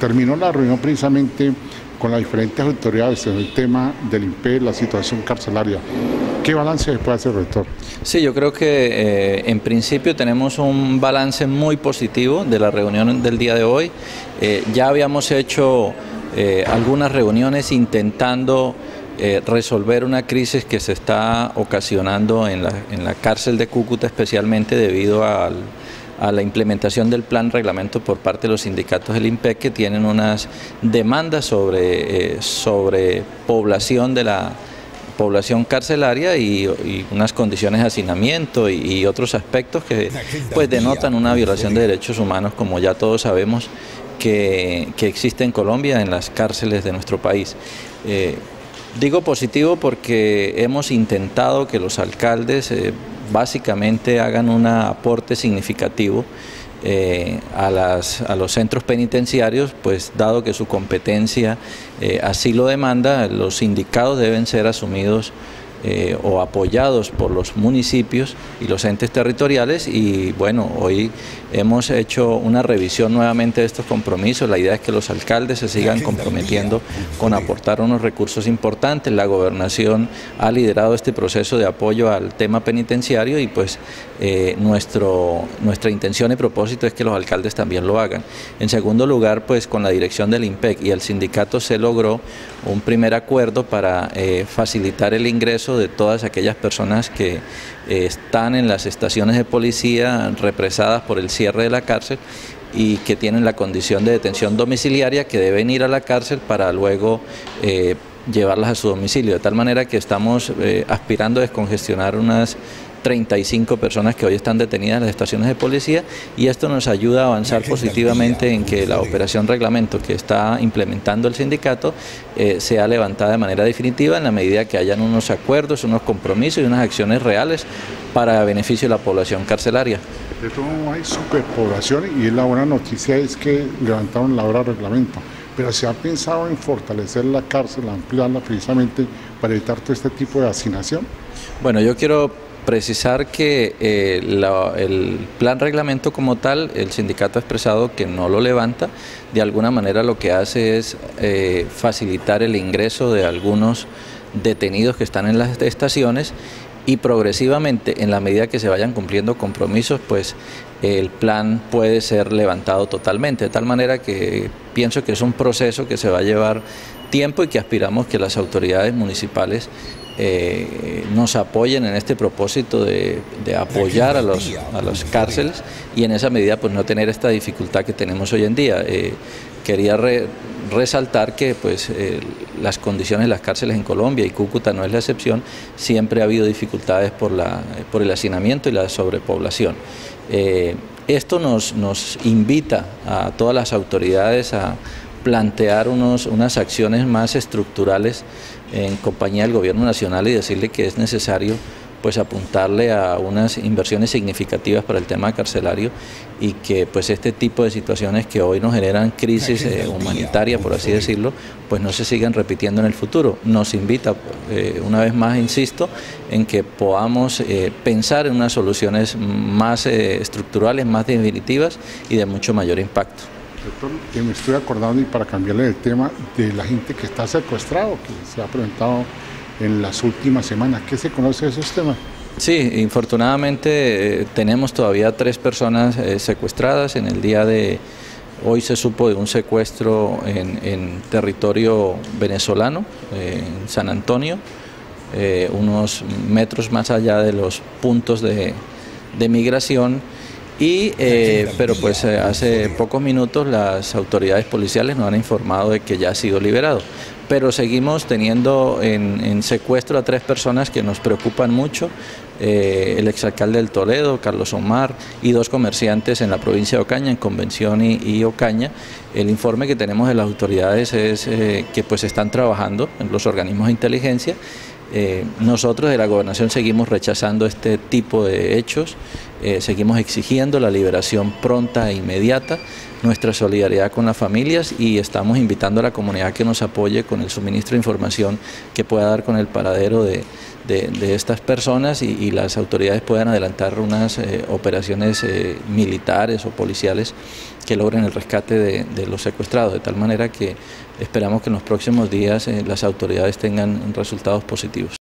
terminó la reunión precisamente con las diferentes autoridades en el tema del INPE, la situación carcelaria. ¿Qué balance puede hacer, rector? Sí, yo creo que eh, en principio tenemos un balance muy positivo de la reunión del día de hoy. Eh, ya habíamos hecho eh, algunas reuniones intentando resolver una crisis que se está ocasionando en la, en la cárcel de Cúcuta, especialmente debido al a la implementación del plan reglamento por parte de los sindicatos del IMPEC que tienen unas demandas sobre, eh, sobre población de la población carcelaria y, unas condiciones de hacinamiento y, otros aspectos que pues denotan una violación de derechos humanos como ya todos sabemos que, existe en Colombia en las cárceles de nuestro país. Eh, digo positivo porque hemos intentado que los alcaldes eh, básicamente hagan un aporte significativo eh, a, las, a, los centros penitenciarios, pues dado que su competencia eh, así lo demanda, los sindicados deben ser asumidos eh, o apoyados por los municipios y los entes territoriales y bueno, hoy hemos hecho una revisión nuevamente de estos compromisos, la idea es que los alcaldes se sigan comprometiendo con aportar unos recursos importantes, la gobernación ha liderado este proceso de apoyo al tema penitenciario y pues eh, nuestro, nuestra intención y propósito es que los alcaldes también lo hagan. En segundo lugar, pues con la dirección del IMPEC y el sindicato se logró un primer acuerdo para eh, facilitar el ingreso de todas aquellas personas que eh, están en las estaciones de policía represadas por el cierre de la cárcel y que tienen la condición de detención domiciliaria que deben ir a la cárcel para luego eh, llevarlas a su domicilio, de tal manera que estamos eh, aspirando a descongestionar unas 35 personas que hoy están detenidas en las estaciones de policía y esto nos ayuda a avanzar positivamente en que la operación reglamento que está implementando el sindicato eh, sea levantada de manera definitiva en la medida que hayan unos acuerdos, unos compromisos y unas acciones reales para beneficio de la población carcelaria. De todo hay superpoblación y la buena noticia es que levantaron la hora reglamento, pero se ha pensado en fortalecer la cárcel, ampliarla precisamente para evitar todo este tipo de hacinación. Bueno, yo quiero precisar que eh, el plan reglamento como tal, el sindicato ha expresado que no lo levanta, de alguna manera lo que hace es eh, facilitar el ingreso de algunos detenidos que están en las estaciones y progresivamente, en la medida que se vayan cumpliendo compromisos, pues el plan puede ser levantado totalmente, de tal manera que pienso que es un proceso que se va a llevar tiempo y que aspiramos que las autoridades municipales eh, nos apoyen en este propósito de, apoyar a los, a los cárceles y en esa medida pues no tener esta dificultad que tenemos hoy en día. Eh, quería resaltar que pues eh, las condiciones de las cárceles en Colombia y Cúcuta no es la excepción, siempre ha habido dificultades por, la, por el hacinamiento y la sobrepoblación. esto nos, nos invita a todas las autoridades a plantear unos, unas acciones más estructurales en compañía del gobierno nacional y decirle que es necesario pues apuntarle a unas inversiones significativas para el tema carcelario y que pues este tipo de situaciones que hoy nos generan crisis eh, humanitaria, por así decirlo, pues no se sigan repitiendo en el futuro. Nos invita, eh, una vez más, insisto, en que podamos eh, pensar en unas soluciones más estructurales, más definitivas y de mucho mayor impacto. Doctor, que me estoy acordando y para cambiarle el tema de la gente que está secuestrado, que se ha presentado en las últimas semanas. ¿Qué se conoce de esos temas? Sí, infortunadamente eh, tenemos todavía tres personas eh, secuestradas. En el día de hoy se supo de un secuestro en, territorio venezolano, eh, en San Antonio, unos metros más allá de los puntos de, de migración y, eh, pero pues eh, hace pocos minutos las autoridades policiales nos han informado de que ya ha sido liberado. Pero seguimos teniendo en, secuestro a tres personas que nos preocupan mucho, eh, el exalcalde del Toledo, Carlos Omar, y dos comerciantes en la provincia de Ocaña, en Convención y, Ocaña. El informe que tenemos de las autoridades es que pues están trabajando en los organismos de inteligencia eh, nosotros de la gobernación seguimos rechazando este tipo de hechos, eh, seguimos exigiendo la liberación pronta e inmediata, nuestra solidaridad con las familias y estamos invitando a la comunidad que nos apoye con el suministro de información que pueda dar con el paradero de, estas personas y, las autoridades puedan adelantar unas eh, operaciones militares o policiales que logren el rescate de, los secuestrados, de tal manera que esperamos que en los próximos días las autoridades tengan resultados positivos.